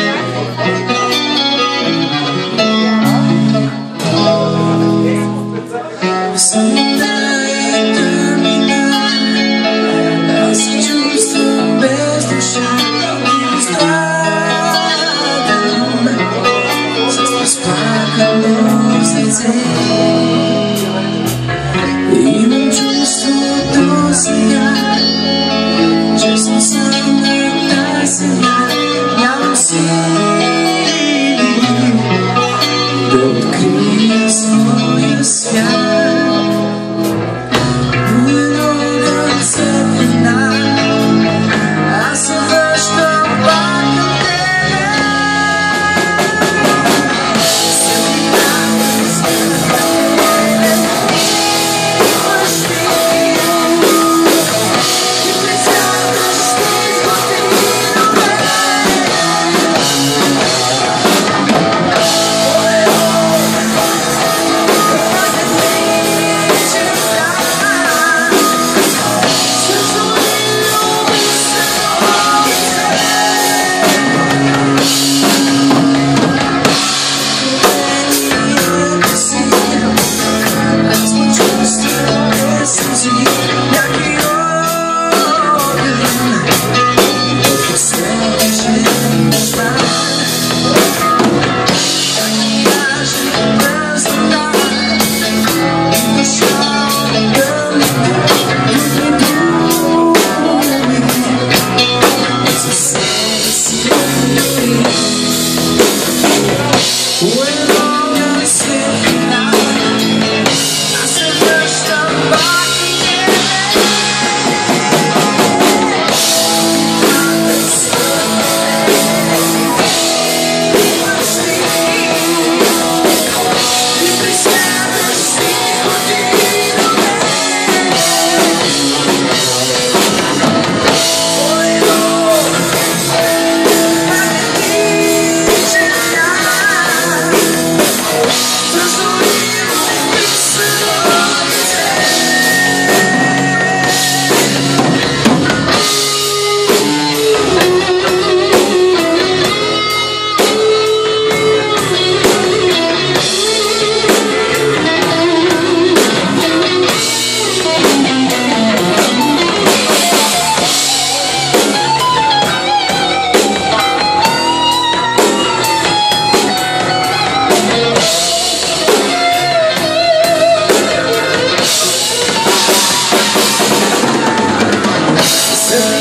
Música sky. Yeah.